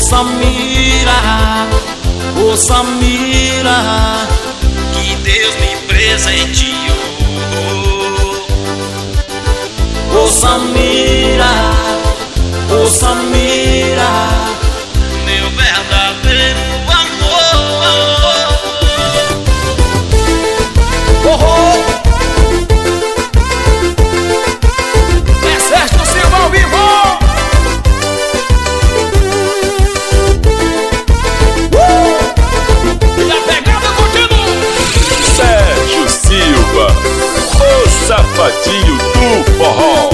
Samira, ô Samira, que Deus me presenteou. Ô oh Samira, ô Samira. Oh.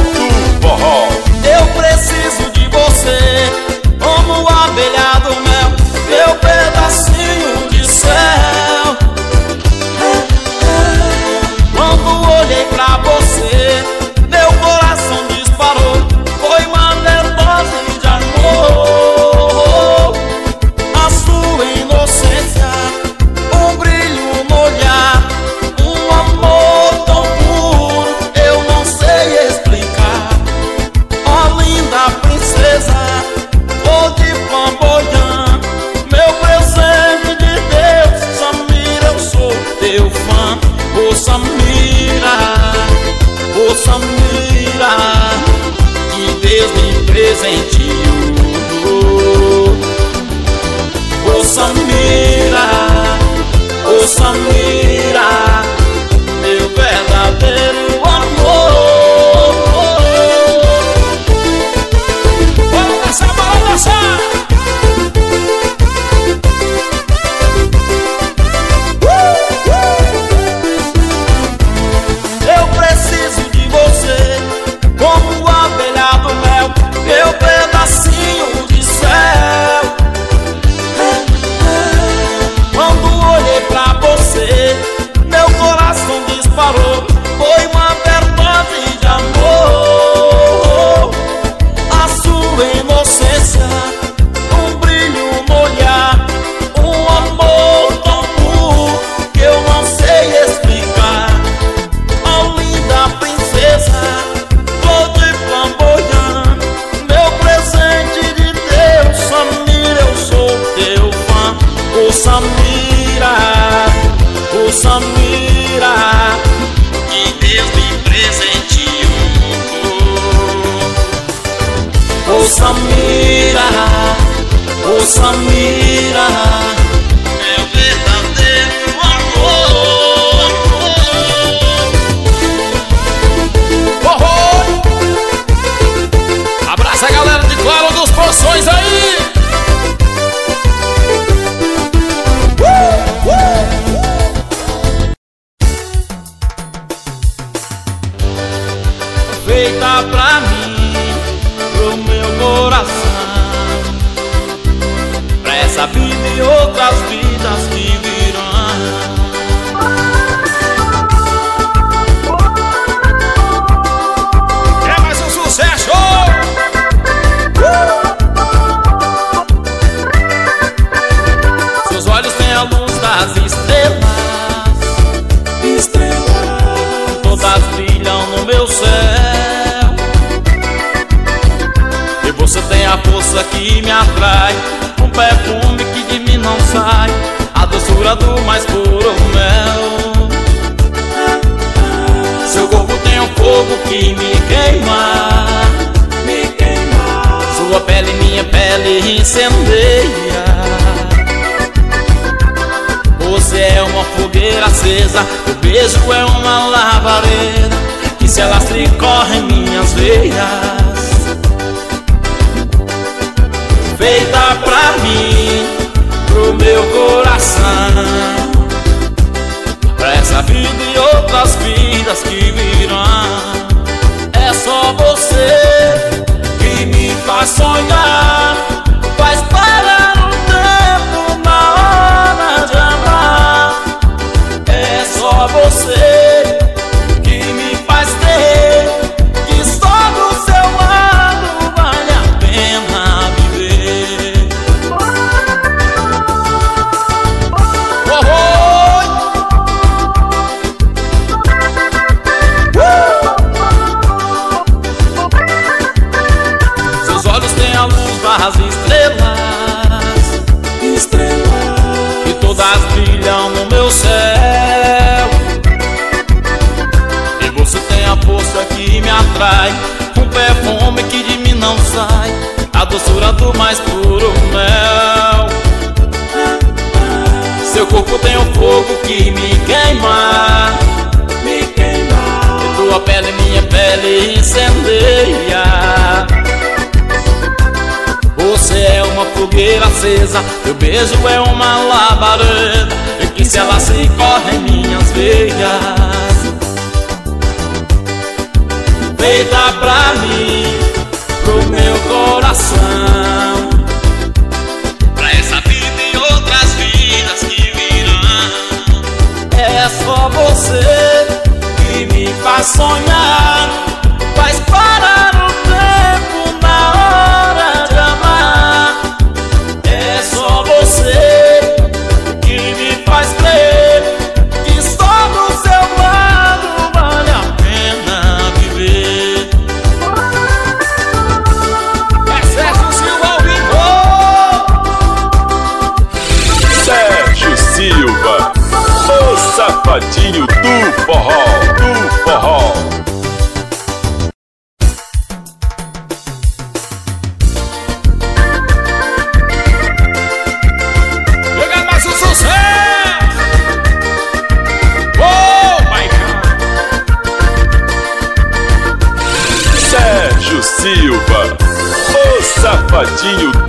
tristeza O beijo é uma labareda Que se alastra e corre em minhas veias. Feita pra mim, pro meu coração. Pra essa vida e outras vidas que virão. É só você que me faz sonhar. Todas brilham no meu céu. E você tem a força que me atrai Um perfume que de mim não sai A doçura do mais puro mel. Seu corpo tem um fogo que me queima Me queima. E tua pele minha pele incendeia você é uma fogueira acesa Teu beijo é uma labareda E que se ela se corre em minhas veias. Feita pra mim, pro meu coração. Pra essa vida e outras vidas que virão. É só você que me faz sonhar Safadinho do forró, do forró. Chega mais um sucesso! Oh, paixão! Sérgio Silva, o safadinho do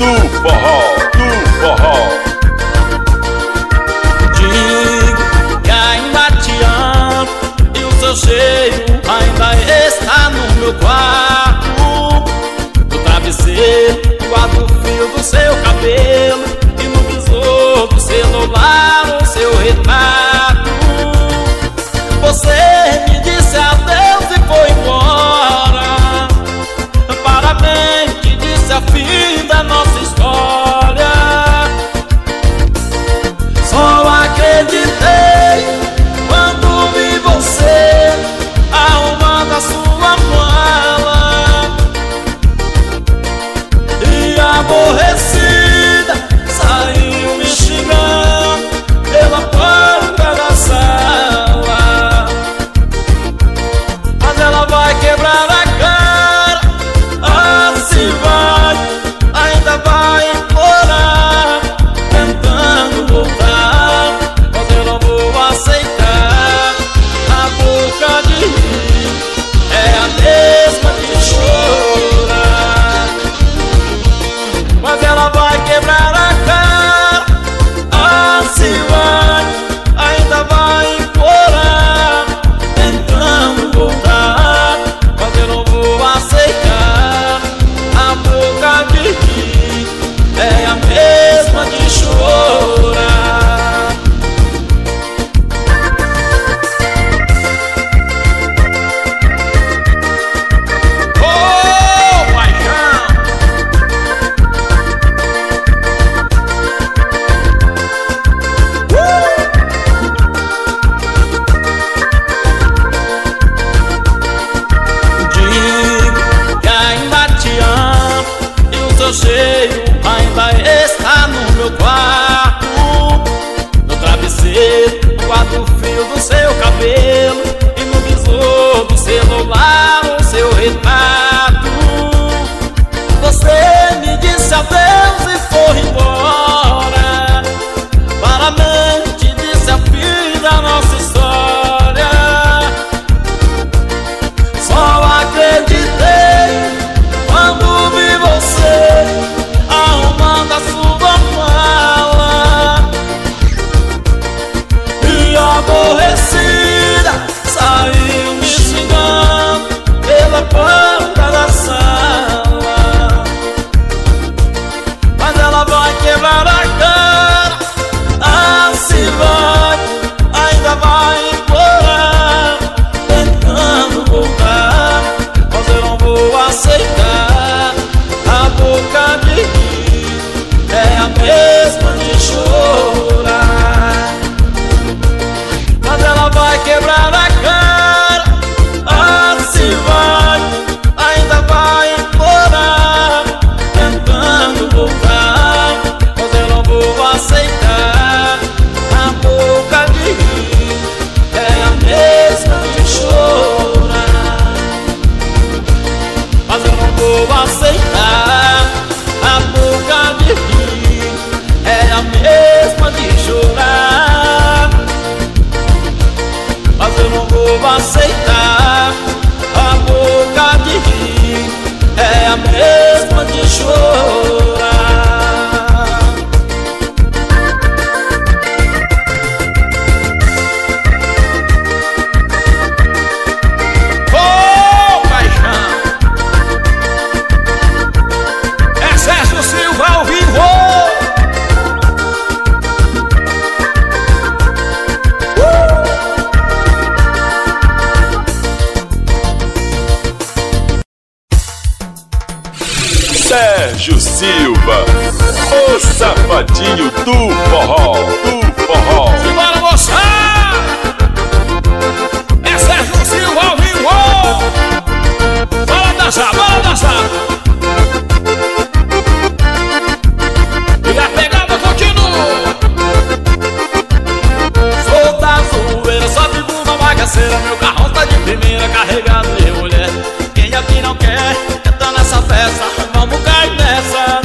Carroça de primeira carregado de mulher. Quem aqui não quer, entrar nessa festa. Vamos cair nessa.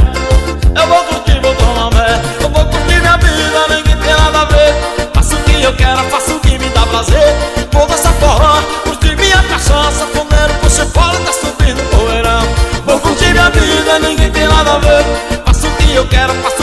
Eu vou curtir, vou tomar mé Eu vou curtir minha vida, ninguém tem nada a ver. Faço o que eu quero, faço o que me dá prazer. Vou dessa forró, curtir minha cachaça. Fomeiro, puxa fora, tá subindo o poeirão. Vou curtir minha vida, ninguém tem nada a ver. Faço o que eu quero, faço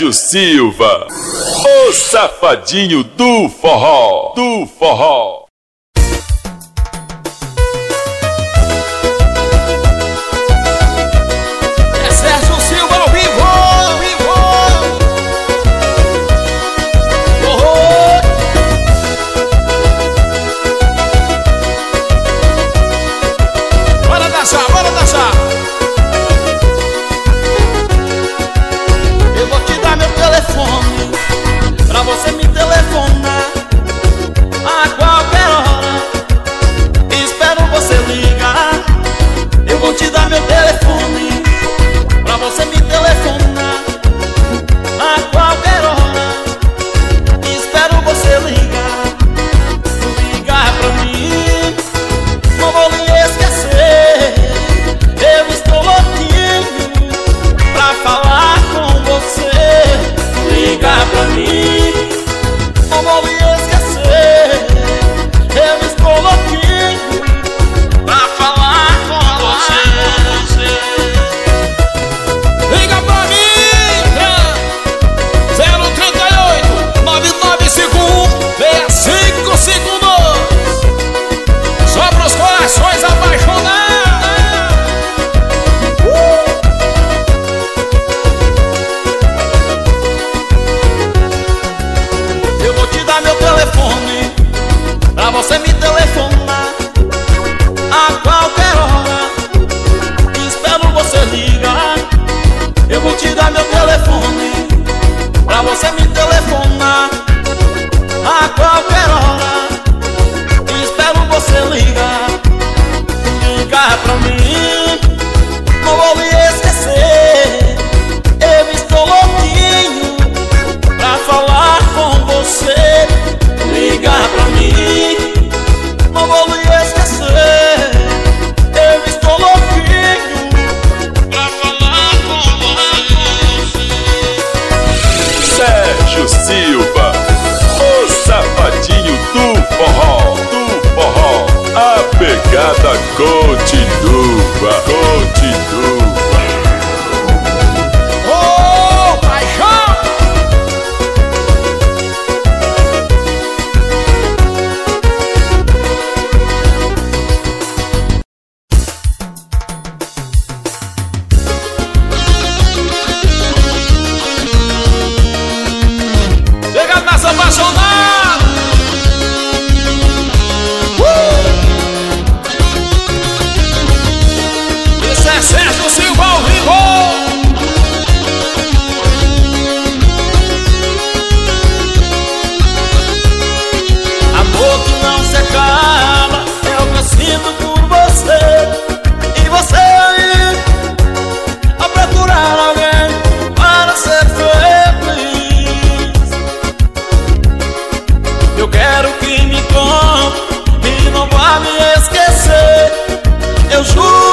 Sérgio Silva, o safadinho do forró, do forró. Eu quero que me conte e não vá me esquecer. Eu juro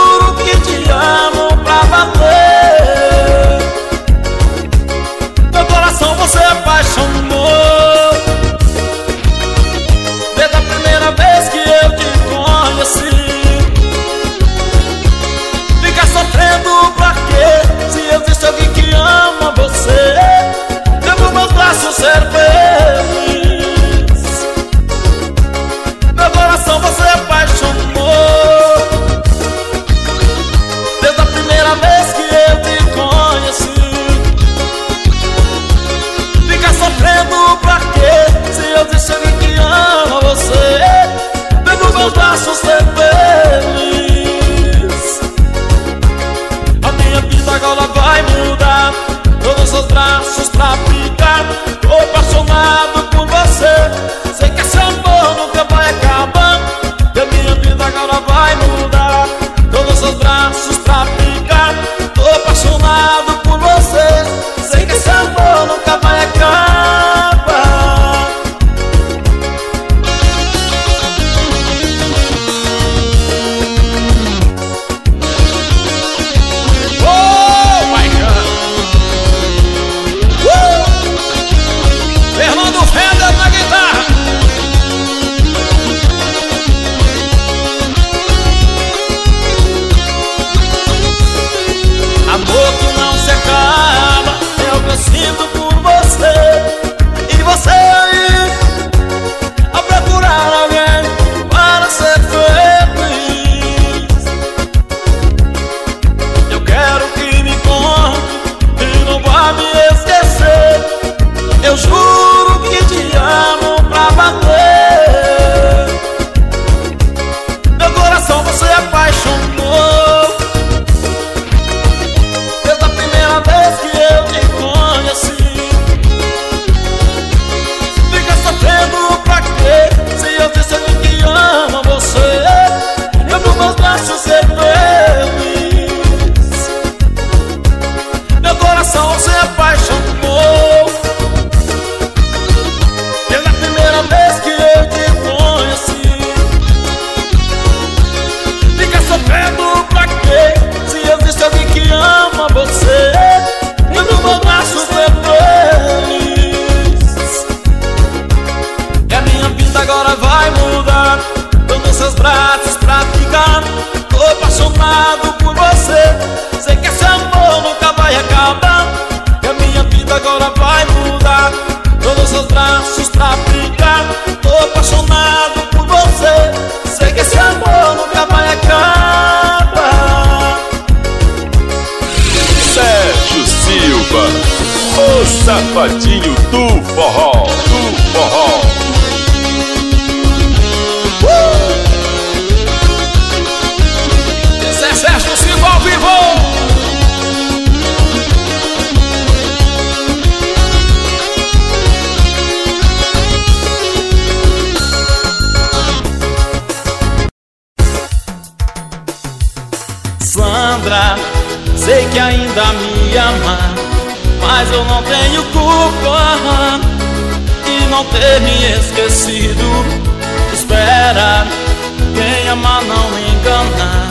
minha mal não engana.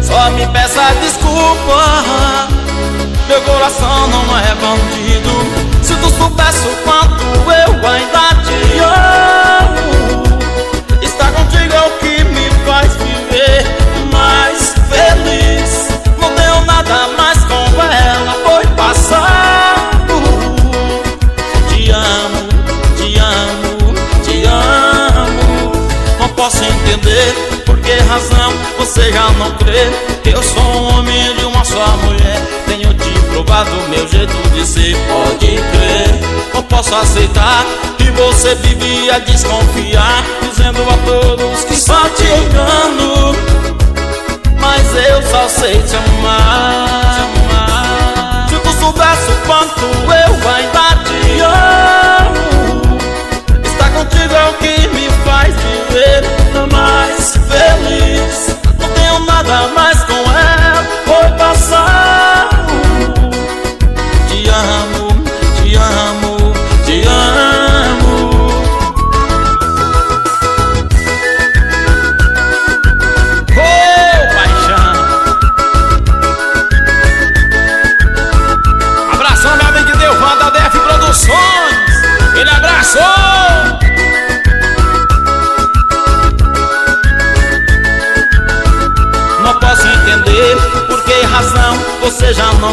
Só me peça desculpa. Meu coração não é bandido. Se tu soubesse o quanto eu ainda te amo. Razão você já não crê. Que eu sou um homem de uma só mulher. Tenho te provado meu jeito de ser. Pode crer, não posso aceitar Que você vivia desconfiar Dizendo a todos que só te engano. Mas eu só sei te amar. Se tu soubesse quanto eu ainda te amo Estar contigo é o que me faz viver Não tenho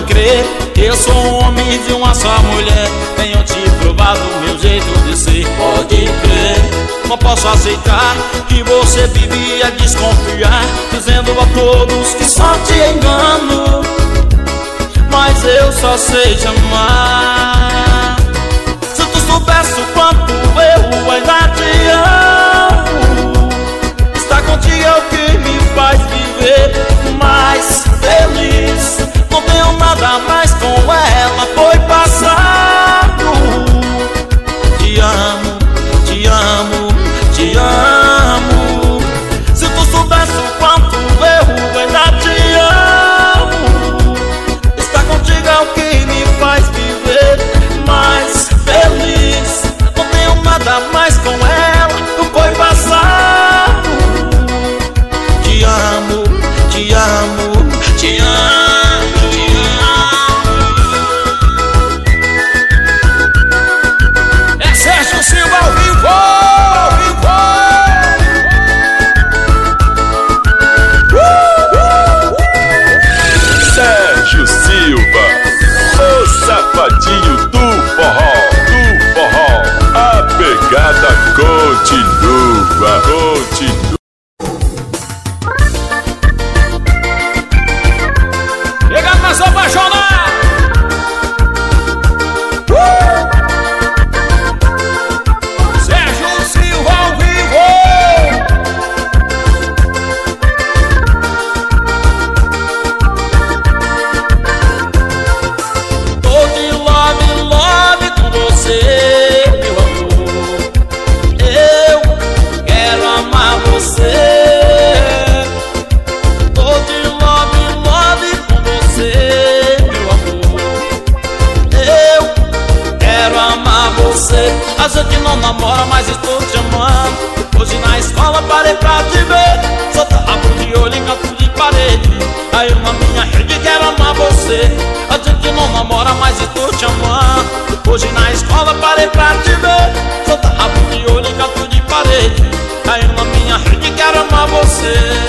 crê Eu sou um homem de uma só mulher. Tenho te provado meu jeito de ser. Pode crer Não posso aceitar que você vivia desconfiar? Dizendo a todos que só te engano Mas eu só sei te amar Se tu soubesse o quanto eu ainda te amo eu na minha rede quero amar você. A gente não namora, mas estou te amando. Hoje na escola parei pra te ver. Só rabo de olho em canto de parede. Eu na minha rede quero amar você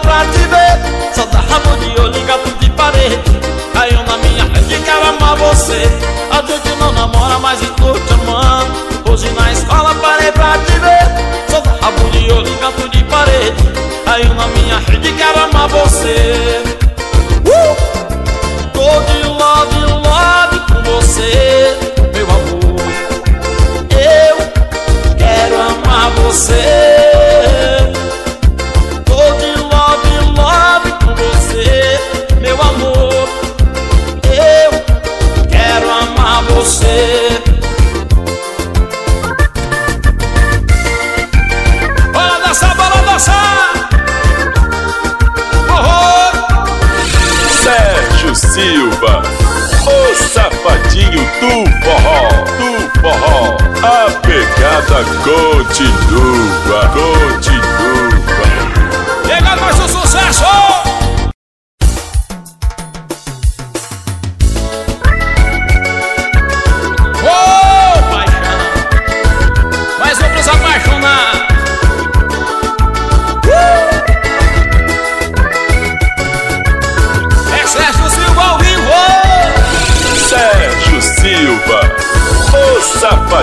pra te ver. Só derramo de olho gato de parede. Caiu na minha frente, quero amar você. A gente não namora, mas tô te amando Hoje na escola parei pra te ver. Só derramo de olho gato de parede. Caiu na minha frente, quero amar você. Uh! Tô de love, love com você Meu amor. Eu quero amar você. pegada continua, continua. Pegada mais um sucesso! Oh, paixão! Mais um pros apaixonados! Uh! É Sérgio Silva ao vivo! Sérgio Silva, o sapato!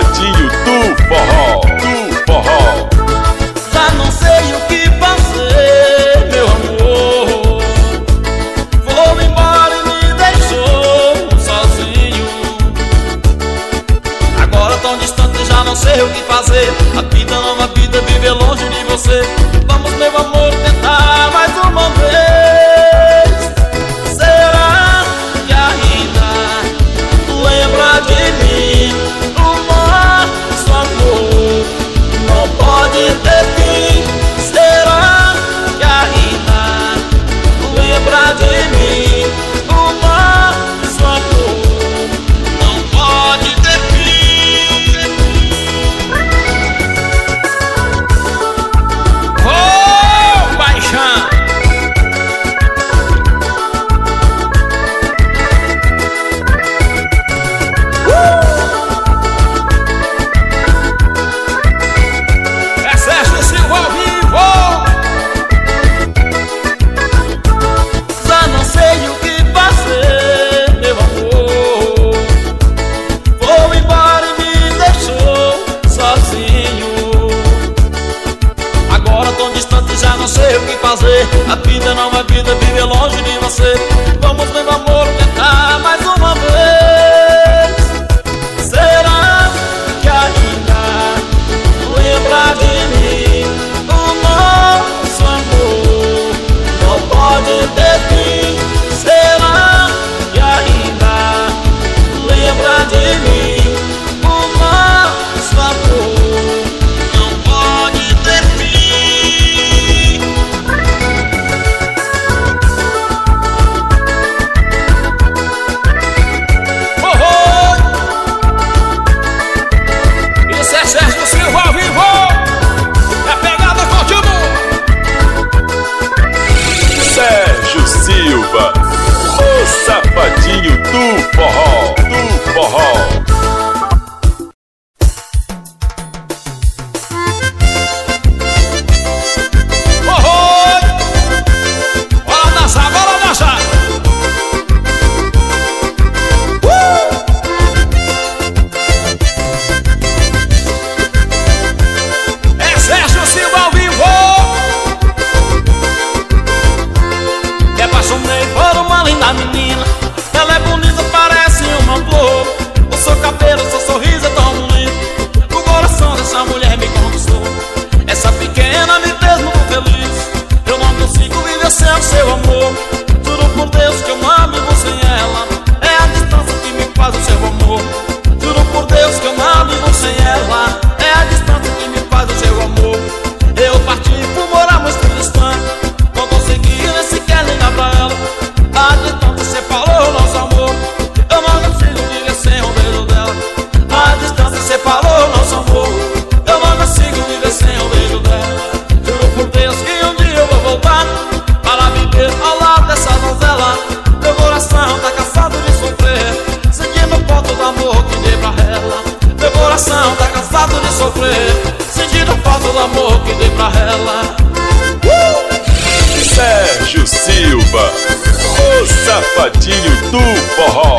Sapatinho do Forró.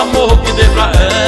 Amor que dei pra ela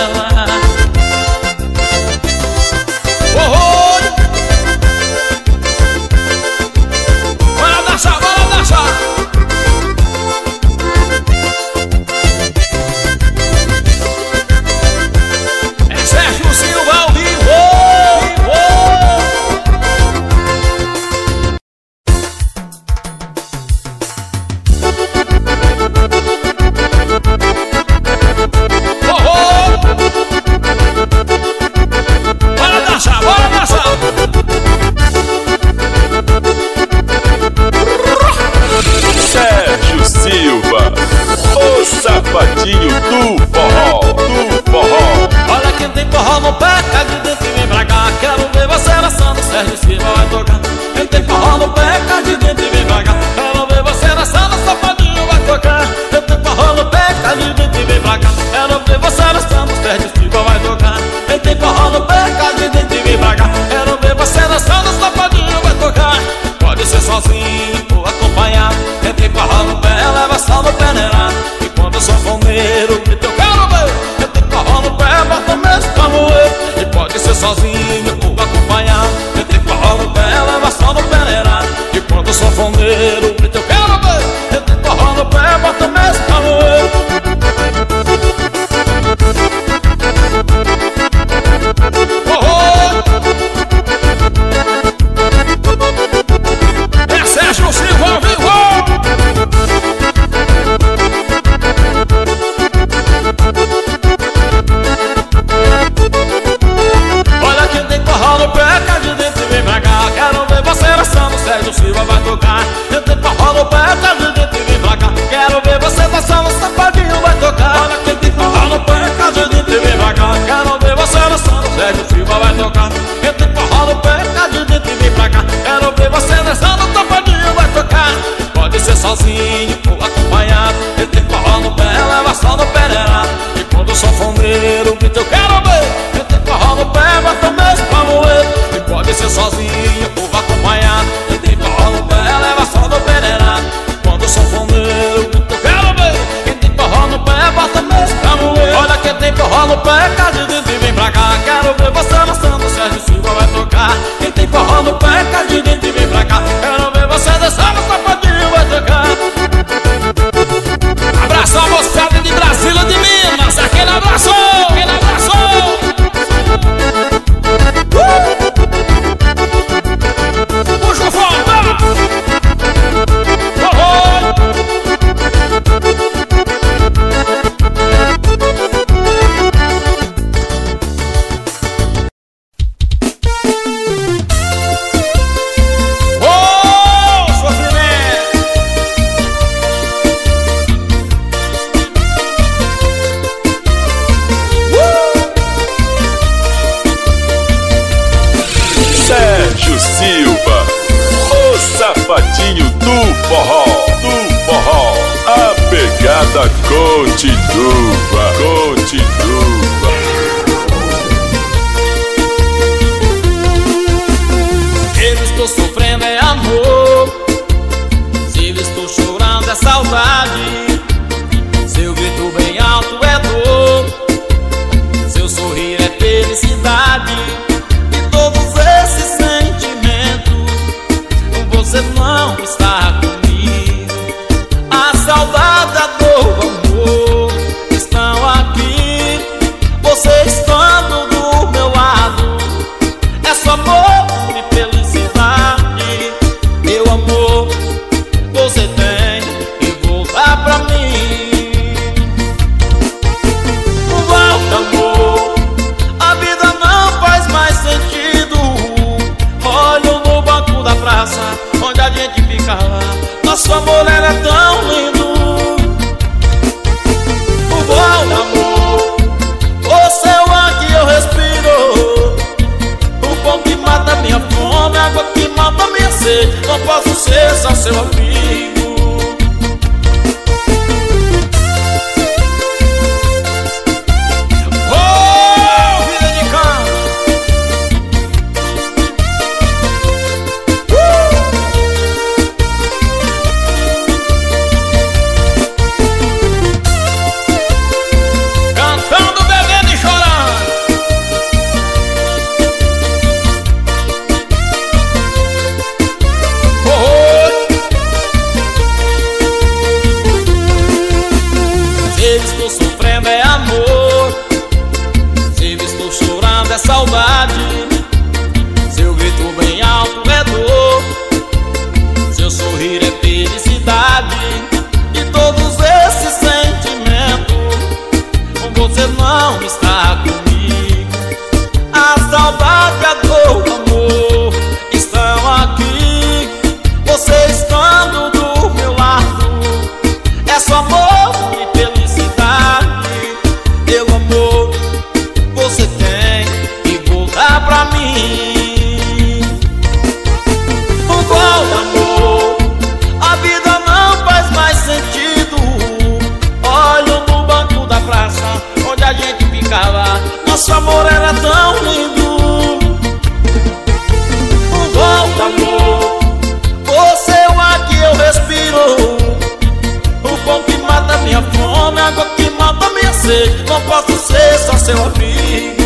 posso ser só seu amigo.